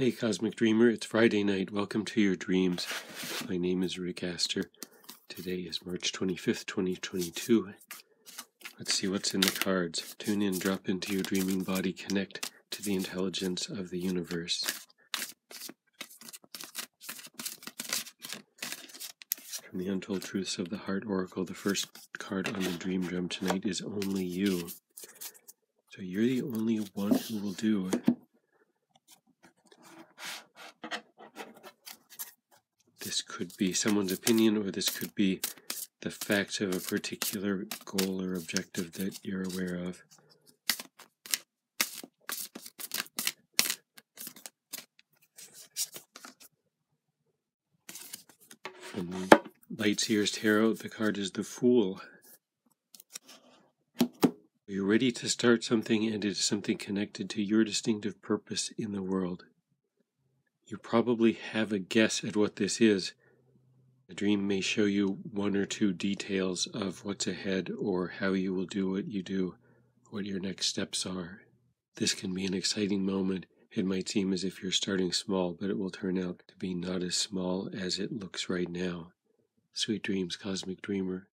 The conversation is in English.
Hey, Cosmic Dreamer, it's Friday night. Welcome to your dreams. My name is Rick Aster. Today is March 25th, 2022. Let's see what's in the cards. Tune in, drop into your dreaming body, connect to the intelligence of the universe. From the Untold Truths of the Heart Oracle, the first card on the Dream Drum tonight is Only You. So you're the only one who will do This could be someone's opinion, or this could be the fact of a particular goal or objective that you're aware of. From the Lightseer's Tarot, the card is the Fool. You're ready to start something, and it is something connected to your distinctive purpose in the world. You probably have a guess at what this is. The dream may show you one or two details of what's ahead or how you will do what you do, what your next steps are. This can be an exciting moment. It might seem as if you're starting small, but it will turn out to be not as small as it looks right now. Sweet dreams, Cosmic Dreamer.